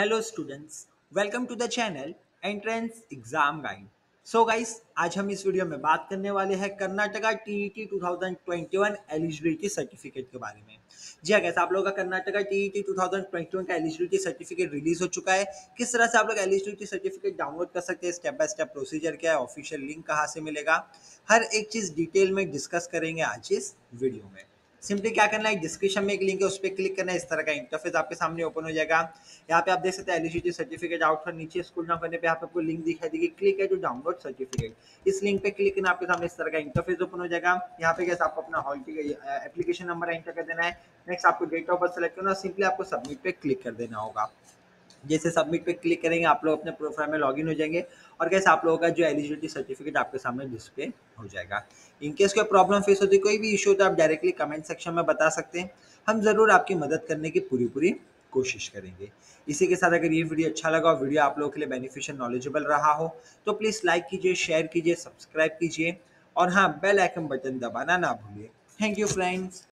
Hello students welcome to the channel entrance exam guide so guys आज हम इस video में बात करने वाले हैं कर्नाटका टीईटी 2021 एलिजिबिलिटी सर्टिफिकेट के बारे में। जी हाँ कैसे आप लोगों का कर्नाटका टीईटी 2021 का एलिजिबिलिटी सर्टिफिकेट रिलीज़ हो चुका है। किस तरह से आप लोग एलिजिबिलिटी सर्टिफिकेट डाउनलोड कर सकते हैं स्टेप बाय स्टेप प्रोसीजर क्या है ऑफिशियल लिंक कहाँ से मिलेगा? हर एक चीज़ डिटेल में डिस्कस करेंगे आज इस वीडियो में। सिंपली क्या करना है? डिस्क्रिप्शन में एक लिंक है, उस पर क्लिक करना है, इस तरह का इंटरफेस आपके सामने ओपन हो जाएगा। यहाँ पे आप देख सकते हैं एलिजिबिलिटी सर्टिफिकेट आउट फॉर नीचे स्कूल डाउन करने पे यहाँ पे आपको लिंक दिखाई देगी। क्लिक है जो डाउनलोड सर्टिफिकेट इस लिंक पे क्लिक करना आपके सामने इस तरह का इंटरफेस ओपन हो जाएगा। यहाँ पे कैसे आपको अपना hall ticket application number enter कर देना है। नेक्स्ट आपको डेट ऑफ़ बर्थ सेलेक्ट करना सिंपली आपको सबमिट पे क्लिक कर देना होगा। जैसे सबमिट पे क्लिक करेंगे, आप लोग अपने प्रोफ़ाइल में लॉगिन हो जाएँगे और कैसे आप लोगों का जो एलिजिबिलिटी सर्टिफिकेट आपके सामने डिस्प्ले हो जाएगा। इन केस कोई प्रॉब्लम फेस होती है कोई भी इशू हो तो आप डायरेक्टली कमेंट सेक्शन में बता सकते हैं। हम ज़रूर आपकी मदद करने की पूरी पूरी कोशिश करेंगे। इसी के साथ अगर ये वीडियो अच्छा लगा और वीडियो आप लोगों के लिए बेनिफिशियल नॉलेजेबल रहा हो तो प्लीज़ लाइक कीजिए शेयर कीजिए सब्सक्राइब कीजिए और हाँ बेल आइकन बटन दबाना ना भूलिए। Thank you friends